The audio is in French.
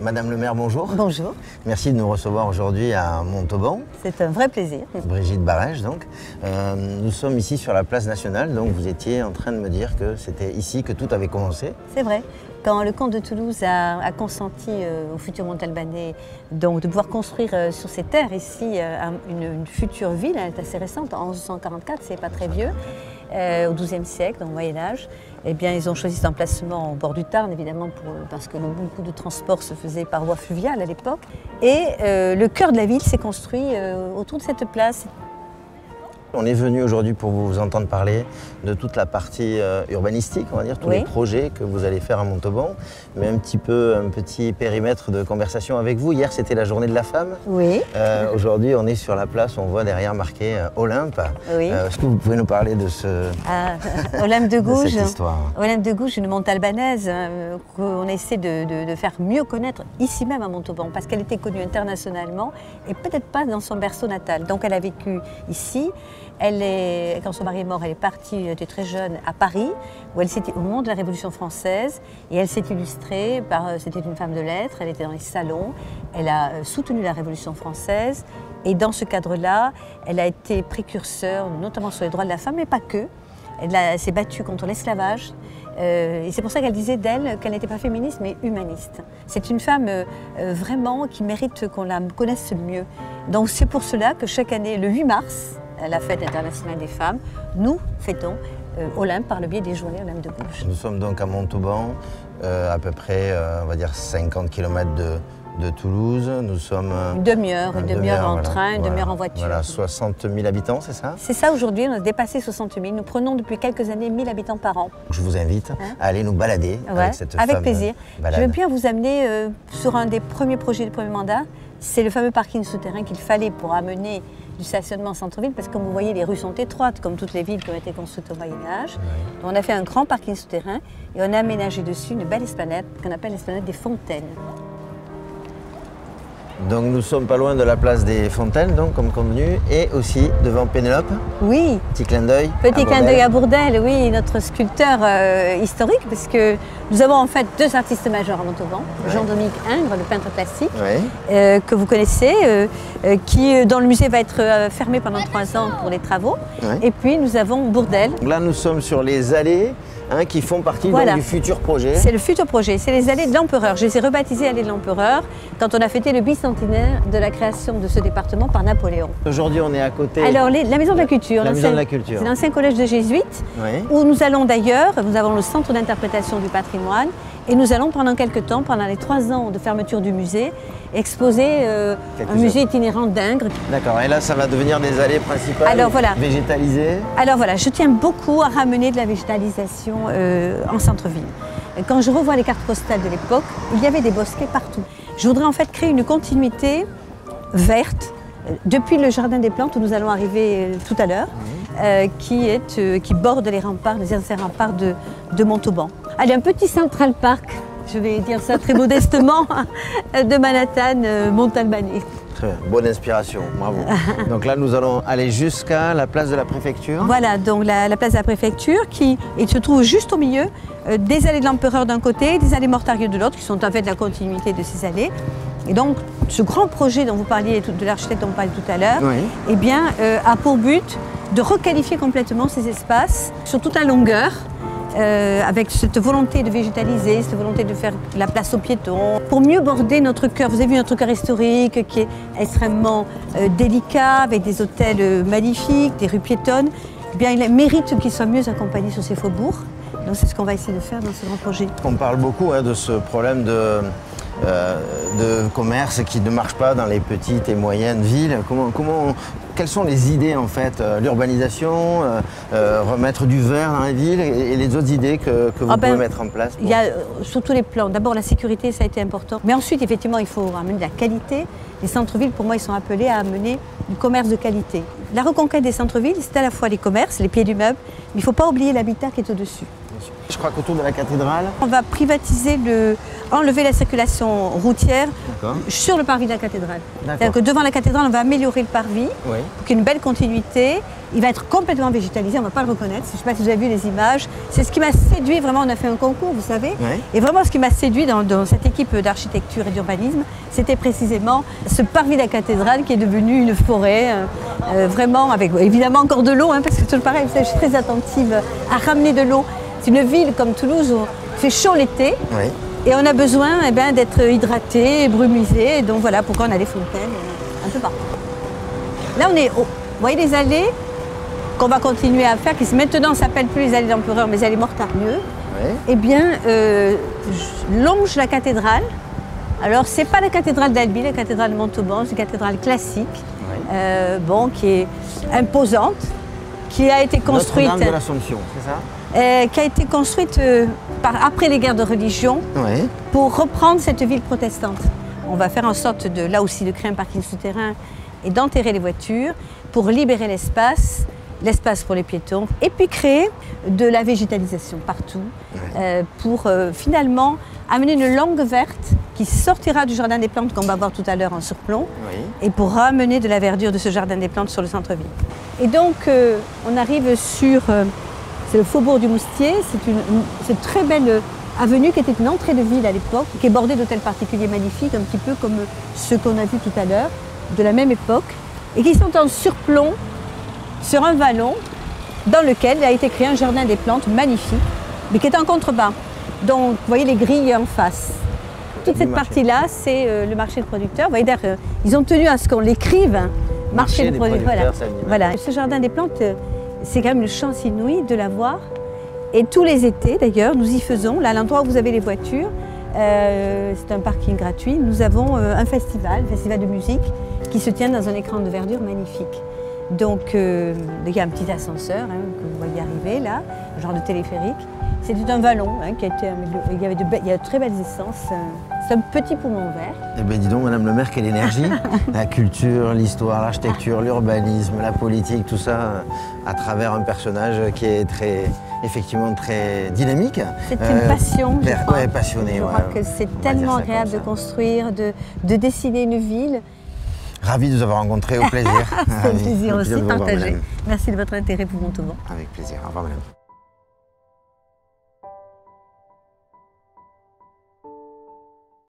Madame le maire, bonjour. Bonjour. Merci de nous recevoir aujourd'hui à Montauban. C'est un vrai plaisir. Brigitte Barège, donc. Euh, nous sommes ici sur la place nationale, donc vous étiez en train de me dire que c'était ici que tout avait commencé. C'est vrai. Quand le comte de Toulouse a, consenti euh, au futur Montalbanais de pouvoir construire euh, sur ces terres ici euh, un- une, future ville, elle est assez récente, en 1144, c'est pas très vieux, au XIIe siècle, au Moyen Âge, eh bien, ils ont choisi cet emplacement au bord du Tarn, évidemment, parce que beaucoup de transports se faisaient par voie fluviale à l'époque. Et le cœur de la ville s'est construit autour de cette place. On est venu aujourd'hui pour vous entendre parler de toute la partie euh, urbanistique, on va dire, tous Oui. les projets que vous allez faire à Montauban, mais un petit peu un petit périmètre de conversation avec vous. Hier, c'était la journée de la femme. Oui. Euh, aujourd'hui, on est sur la place, on voit derrière marqué euh, Olympe. Oui. Euh, Est-ce que vous pouvez nous parler de, ce, Ah, Olympe de de Gouges. cette histoire Olympe de Gouges, une monte albanaise hein, qu'on essaie de, de- de faire mieux connaître ici même à Montauban, parce qu'elle était connue internationalement et peut-être pas dans son berceau natal. Donc elle a vécu ici. Elle est, quand son mari est mort, elle est partie, elle était très jeune, à Paris, où elle au moment de la Révolution française, et elle s'est illustrée par. euh, C'était une femme de lettres, elle était dans les salons, elle a euh, soutenu la Révolution française, et dans ce cadre-là, elle a été précurseur, notamment sur les droits de la femme, mais pas que. Elle s'est battue contre l'esclavage. euh, et c'est pour ça qu'elle disait d'elle qu'elle n'était pas féministe mais humaniste. C'est une femme vraiment qui mérite qu'on la connaisse mieux. Donc c'est pour cela que chaque année, le 8 mars, la fête internationale des femmes, nous fêtons euh, Olympe par le biais des journées Olympe de Gouges. Nous sommes donc à Montauban, euh, à peu près, euh, on va dire, 50 km de, de Toulouse. Nous sommes... euh, Une demi-heure, une demi-heure en voilà. train, une Voilà. demi-heure en voiture. Voilà, 60 000 habitants, c'est ça? C'est ça aujourd'hui, on a dépassé 60 000. Nous prenons depuis quelques années 1000 habitants par an. Je vous invite à aller nous balader Ouais, avec cette avec plaisir. balade. Je veux bien vous amener sur un des premiers projets du premier mandat. C'est le fameux parking souterrain qu'il fallait pour amener du stationnement en centre-ville, parce que comme vous voyez, les rues sont étroites, comme toutes les villes qui ont été construites au Moyen Âge. Donc, on a fait un grand parking souterrain et on a aménagé dessus une belle esplanade qu'on appelle l'esplanade des Fontaines. Donc nous sommes pas loin de la place des Fontaines, donc comme convenu, et aussi devant Pénélope. Oui, Petit clin d'œil. Petit clin d'œil à Bourdelle, oui, notre sculpteur euh, historique, parce que nous avons en fait deux artistes majeurs à Montauban. Jean-Dominique Ingres, le peintre plastique, Oui. euh, que vous connaissez, euh, euh, qui dans le musée va être fermé pendant trois ans pour les travaux. Ouais. Et puis nous avons Bourdelle. Là, nous sommes sur les allées hein, qui font partie donc, du futur projet. C'est le futur projet, c'est les allées de l'Empereur. Je les ai rebaptisées allées de l'Empereur quand on a fêté le bicentenaire de la création de ce département par Napoléon. Aujourd'hui, on est à côté. Alors, les- la Maison de la Culture. La Maison de la Culture. C'est l'ancien collège de jésuites. Oui. où nous allons d'ailleurs, nous avons le centre d'interprétation du patrimoine, et nous allons pendant quelques temps, pendant les trois ans de fermeture du musée, exposer euh, un musée itinérant d'Ingres. D'accord. Et là, ça va devenir des allées principales. Alors, voilà. Végétalisées. Alors voilà, je tiens beaucoup à ramener de la végétalisation euh, en centre-ville. Quand je revois les cartes postales de l'époque, il y avait des bosquets partout. Je voudrais en fait créer une continuité verte depuis le jardin des plantes où nous allons arriver euh, tout à l'heure, euh, qui, est, euh, qui borde les remparts, les anciens remparts de, de Montauban. Allez, un petit Central Park, je vais dire ça très modestement, de Manhattan, Montalbanais. Très bien. Bonne inspiration. Bravo. donc là, nous allons aller jusqu'à la place de la préfecture. Voilà, donc la, la place de la préfecture qui il se trouve juste au milieu euh, des allées de l'Empereur d'un côté, des allées Mortarieux de l'autre, qui sont en fait la continuité de ces allées. Et donc, ce grand projet dont vous parliez, de l'architecte dont on parlait tout à l'heure, Oui. eh bien, euh, a pour but de requalifier complètement ces espaces sur toute la longueur, euh, avec cette volonté de végétaliser, cette volonté de faire la place aux piétons, pour mieux border notre cœur. Vous avez vu notre cœur historique qui est extrêmement euh, délicat, avec des hôtels euh, magnifiques, des rues piétonnes. Eh bien, il mérite qu'il soit mieux accompagné sur ces faubourgs. Donc, c'est ce qu'on va essayer de faire dans ce grand projet. On parle beaucoup hein, de ce problème de, commerce qui ne marche pas dans les petites et moyennes villes. Comment, quelles sont les idées en fait euh, L'urbanisation, euh, euh, remettre du vert dans les villes et, et les autres idées que, que vous Ah ben, pouvez mettre en place pour- Il y a sur tous les plans. D'abord, la sécurité, ça a été important. Mais ensuite, effectivement, il faut amener de la qualité. Les centres-villes, pour moi, ils sont appelés à amener du commerce de qualité. La reconquête des centres-villes, c'est à la fois les commerces, les pieds du meuble, mais il ne faut pas oublier l'habitat qui est au-dessus. Je crois qu'autour de la cathédrale. On va privatiser le, enlever la circulation routière sur le parvis de la cathédrale. C'est-à-dire que devant la cathédrale, on va améliorer le parvis Oui. pour qu'il y ait une belle continuité. Il va être complètement végétalisé, on ne va pas le reconnaître. Je ne sais pas si vous avez vu les images. C'est ce qui m'a séduit, vraiment, on a fait un concours, vous savez. Oui. Et vraiment, ce qui m'a séduit dans, dans cette équipe d'architecture et d'urbanisme, c'était précisément ce parvis de la cathédrale qui est devenu une forêt, euh, euh, vraiment avec évidemment encore de l'eau, hein, parce que toujours pareil, vous savez, je suis très attentive à ramener de l'eau. C'est une ville comme Toulouse où il fait chaud l'été, Oui. et on a besoin eh ben, d'être hydraté, brumisé. Donc voilà pourquoi on a des fontaines euh, un peu partout. Là, on est au. Vous voyez les allées qu'on va continuer à faire, qui maintenant ne s'appellent plus les allées d'Empereur, mais les allées Mortarieux. Oui. Eh bien, euh, longe la cathédrale. Alors, c'est pas la cathédrale d'Albi, la cathédrale de Montauban, c'est une cathédrale classique, Oui. euh, bon, qui est imposante, qui a été construite, Notre-Dame de l'Assomption, c'est ça? Euh, qui a été construite euh, par, après les guerres de religion pour reprendre cette ville protestante. On va faire en sorte de, là aussi, de créer un parking souterrain et d'enterrer les voitures pour libérer l'espace, l'espace pour les piétons, et puis créer de la végétalisation partout euh, pour finalement amener une langue verte qui sortira du jardin des plantes qu'on va voir tout à l'heure en surplomb Oui. et pour ramener de la verdure de ce jardin des plantes sur le centre-ville. Et donc, euh, on arrive sur euh, c'est le faubourg du Moustier. C'est une, très belle euh, avenue qui était une entrée de ville à l'époque, qui est bordée d'hôtels particuliers magnifiques, un petit peu comme ceux qu'on a vus tout à l'heure, de la même époque, et qui sont en surplomb sur un vallon dans lequel a été créé un jardin des plantes magnifique, mais qui est en contrebas. Donc, vous voyez les grilles en face. Toute cette partie-là, c'est euh, le marché de producteurs. Vous voyez, euh, ils ont tenu à ce qu'on l'écrive. hein. Marché Marché de des producteurs. producteurs, Voilà. voilà. Ce jardin des plantes, euh, c'est quand même une chance inouïe de l'avoir. Et tous les étés, d'ailleurs, nous y faisons. Là, l'endroit où vous avez les voitures, euh, c'est un parking gratuit. Nous avons euh, un festival, un festival de musique, qui se tient dans un écran de verdure magnifique. Donc, euh, il y a un petit ascenseur hein, que vous voyez arriver là, un genre de téléphérique. C'était un vallon hein, qui a été amélioré. Il y avait de, il y a de très belles essences. euh, C'est un petit poumon vert. Eh bien, dis donc, Madame le maire, quelle énergie La culture, l'histoire, l'architecture, l'urbanisme, la politique, tout ça, euh, à travers un personnage qui est très, effectivement, très dynamique. C'est Euh, une passion, je crois. ouais, passionné, Je ouais. crois que c'est tellement agréable de construire, de, de dessiner une ville. Ravi de vous avoir rencontré, au plaisir. C'est un plaisir Au aussi partagé. Merci de votre intérêt pour Montauban. Avec plaisir. Au revoir, madame.